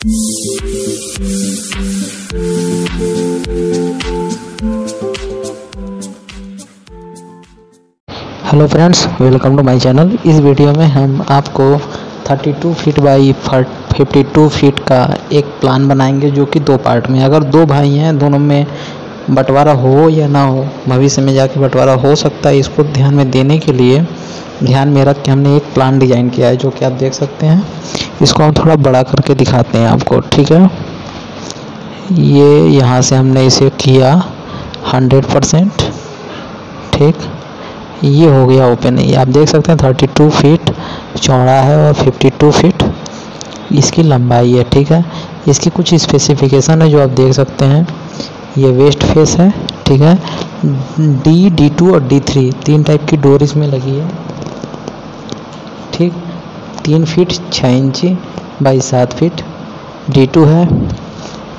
Hello friends welcome to my channel इस video में हम आपको 32 फीट बाई 52 फीट का एक प्लान बनाएँगे जो कि दो पार्ट में अगर दो भाई हैं, दोनों में बंटवारा हो या ना हो, भविष्य में जाके बंटवारा हो सकता है। इसको ध्यान में देने के लिए ध्यान में रख के हमने एक प्लान डिज़ाइन किया है, जो कि आप देख सकते हैं। इसको हम थोड़ा बड़ा करके दिखाते हैं आपको, ठीक है? ये यहाँ से हमने इसे किया हंड्रेड परसेंट, ठीक? ये हो गया ओपन, ये आप देख सकते हैं थर्टी टू फीट चौड़ा है और फिफ्टी टू फीट इसकी लंबाई है, ठीक है? इसकी कुछ स्पेसिफिकेशन है जो आप देख सकते हैं। ये वेस्ट फेस है, ठीक है? डी डी टू और डी थ्री तीन टाइप की डोर इसमें लगी है, ठीक? तीन फीट छः इंची, बाई सात फीट डी टू है,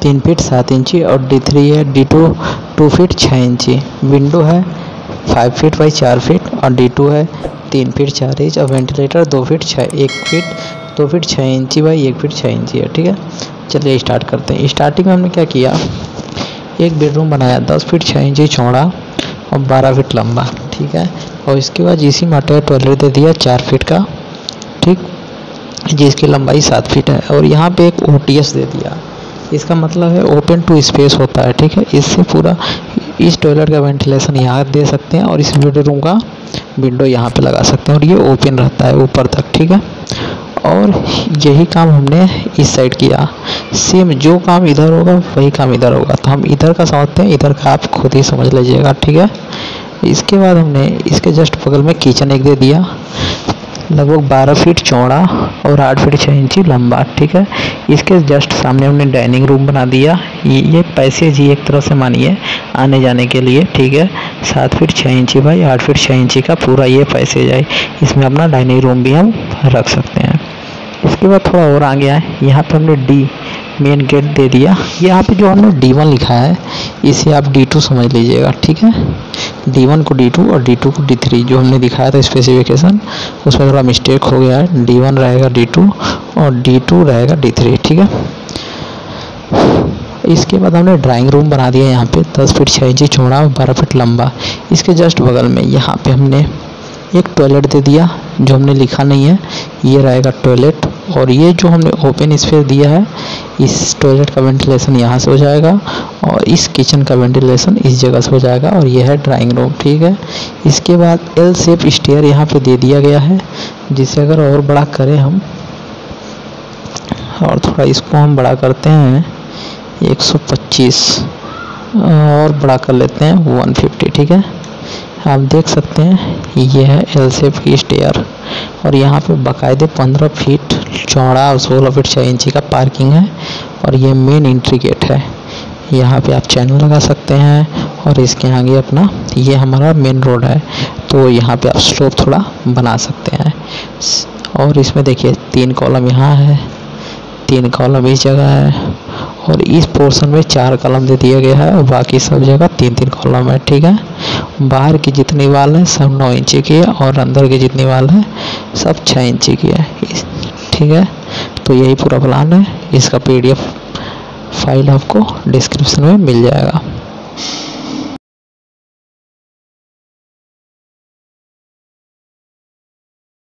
तीन फीट सात इंची और डी थ्री है डी टू टू फीट छः इंची। विंडो है फाइव फीट बाई चार फीट और डी टू है, तीन फीट चार इंच और वेंटिलेटर दो फीट छः एक फीट, दो फीट छः इंची बाई एक फीट छः इंची है, ठीक है? चलिए स्टार्ट करते हैं। स्टार्टिंग में हमने क्या किया? एक बेडरूम बनाया दस फीट छः इंची चौड़ा और बारह फीट लंबा, ठीक है? और इसके बाद इसी माटे टॉयलेट दे दिया, चार फीट का। ठीक? जिसकी लंबाई सात फीट है और यहाँ पे एक ओटीएस दे दिया। इसका मतलब है ओपन टू स्पेस होता है, ठीक है? इससे पूरा, इस टॉयलेट का वेंटिलेशन यहाँ दे सकते हैं और इस बेडरूम का विंडो यहाँ पे लगा सकते हैं और ये ओपन रहता है ऊपर तक, ठीक है? और यही काम हमने इस साइड किया। सेम जो काम इधर होगा, वही काम इधर होगा। तो हम इधर का समझते हैं, इधर का आप खुद ही समझ लीजिएगा, ठीक है? इसके बाद हमने, इसके जस्ट बगल में किचन एक दे दिया। लगभग 12 फीट चौड़ा और 8 फीट छः इंची लंबा ठीक है? इसके जस्ट सामने हमने डाइनिंग रूम बना दिया। ये, ये ही एक तरह से मानिए आने जाने के लिए ठीक है? सात फीट छः इंची बाई आठ फीट छः इंची का पूरा ये पैसेज है इसमें अपना डाइनिंग रूम भी हम रख सकते हैं। इसके बाद थोड़ा और आगे आए। यहाँ पर हमने डी मेन गेट दे दिया। यहाँ पे जो हमने डी वन लिखा है, इसे आप डी टू समझ लीजिएगा, ठीक है? डी वन को डी टू और डी टू को डी थ्री जो हमने दिखाया था स्पेसिफिकेशन उसमें थोड़ा मिस्टेक हो गया है। डी वन रहेगा डी टू और डी टू रहेगा डी थ्री ठीक है? इसके बाद हमने ड्राइंग रूम बना दिया यहाँ पे, दस फीट छः इंची चौड़ा और बारह फीट लंबा। इसके जस्ट बगल में, यहाँ पे हमने एक टॉयलेट दे दिया, जो हमने लिखा नहीं है। ये रहेगा टॉयलेट और ये जो हमने ओपन स्पेस दिया है इस टॉयलेट का वेंटिलेशन यहाँ से हो जाएगा और इस किचन का वेंटिलेशन इस जगह से हो जाएगा और यह है ड्राइंग रूम ठीक है? इसके बाद एल सेप स्टेयर यहाँ पे दे दिया गया है, जिसे अगर और बड़ा करें हम, और थोड़ा इसको हम बड़ा करते हैं 125 और बड़ा कर लेते हैं 150 ठीक है? आप देख सकते हैं ये है एल सेप की स्टेयर और यहाँ पे बाकायदे 15 फीट चौड़ा और 16 फीट छः इंची का पार्किंग है। और ये मेन एंट्री गेट है। यहाँ पे आप चैनल लगा सकते हैं और इसके आगे अपना ये हमारा मेन रोड है। तो यहाँ पे आप स्लोप थोड़ा बना सकते हैं। और इसमें देखिए, तीन कॉलम यहाँ है, तीन कॉलम इस जगह है और इस पोर्शन में चार कॉलम दे दिया गया है और बाकी सब जगह तीन तीन कॉलम है, ठीक है? बाहर की जितनी वाल है, सब नौ इंची की है और अंदर की जितनी वाल है, सब छः इंची की है। ठीक है? तो यही पूरा प्लान है। इसका पीडीएफ फ़ाइल आपको डिस्क्रिप्शन में मिल जाएगा।